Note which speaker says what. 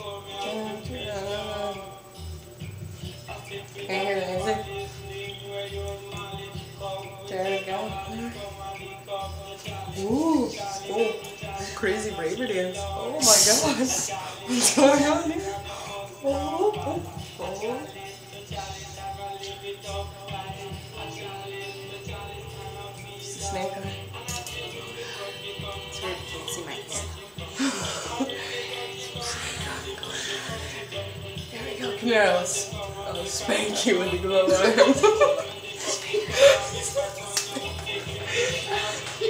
Speaker 1: Can you hear the music? There we go. Ooh, ooh, crazy raver dance. Oh my gosh. What's going on here? Oh, oh, oh. Snake Come I'll, I'll spank you with the glove